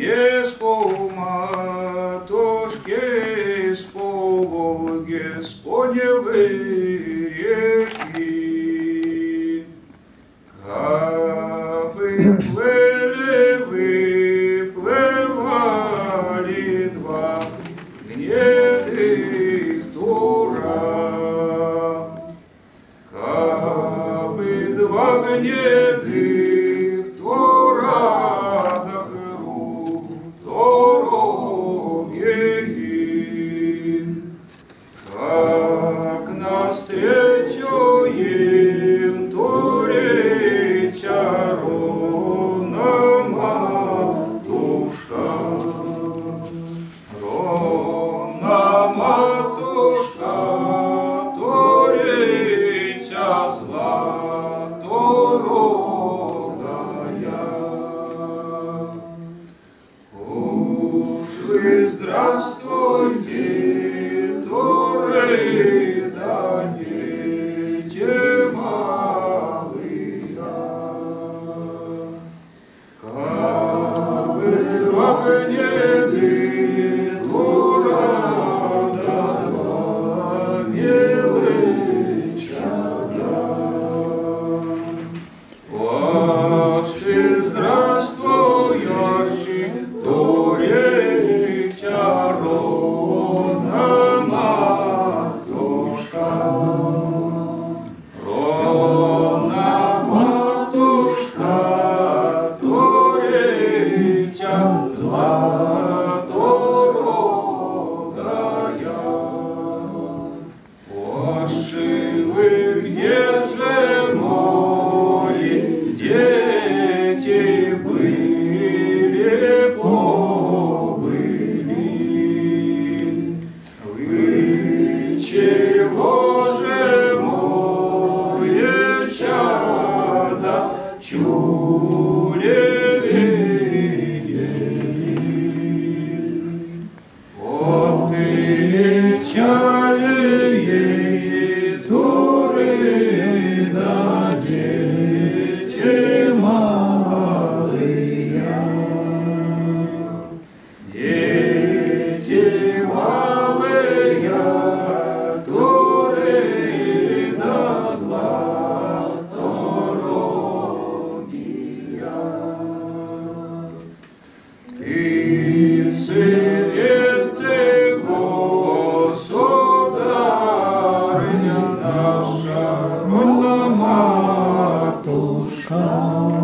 Еску матушке исповол Господневы реки. Как вы плыли, вы плывали два гнедых тура. Как бы два гнедых Чудо. Oh.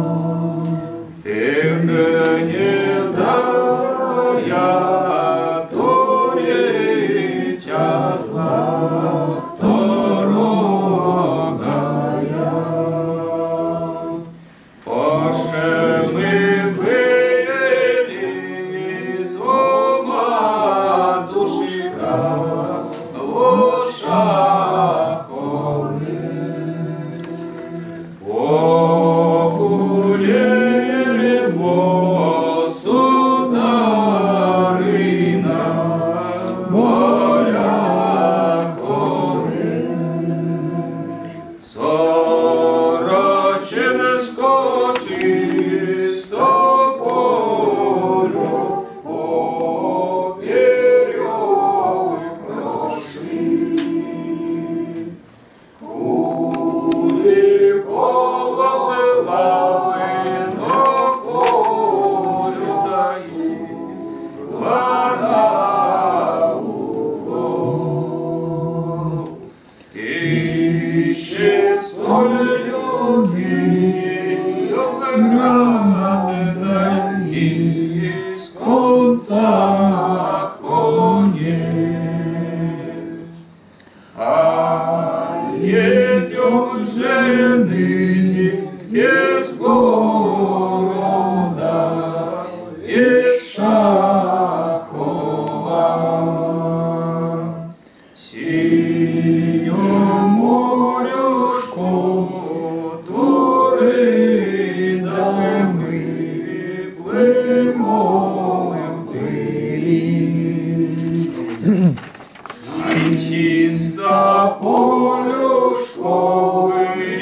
чиста полюшко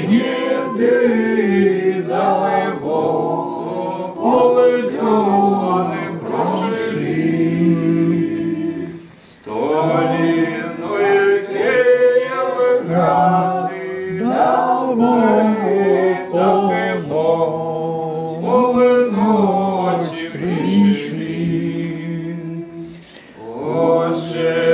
ніди далеко, поле не прошли. Сто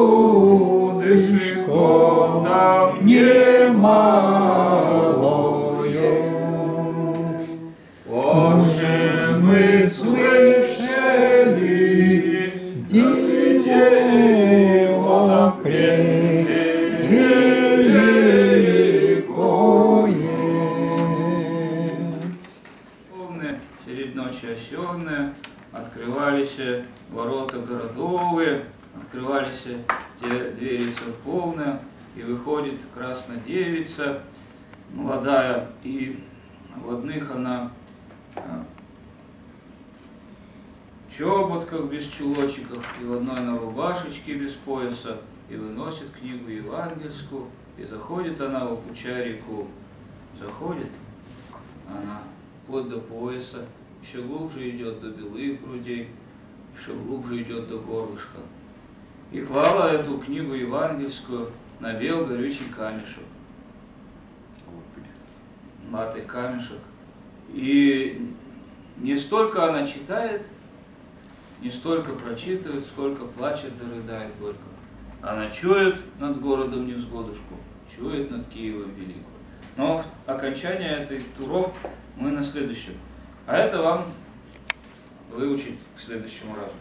мы чудышко там немалое. Боже, мы слышали Дева превеликое. Умные, серед ночи осенные, открывались ворота городовые, открывались те двери церковные, и выходит красная девица, молодая, и в одних она а, чоботках без чулочков, и в одной на рубашечке без пояса, и выносит книгу евангельскую, и заходит она в Кучарику, заходит она вплоть до пояса, еще глубже идет до белых грудей, еще глубже идет до горлышка. И клала эту книгу евангельскую на бел горючий камешек. Латый камешек. И не столько она читает, не столько прочитывает, сколько плачет да рыдает горько. Она чует над городом невзгодушку, чует над Киевом великую. Но окончание этой туров мы на следующем. А это вам выучить к следующему разу.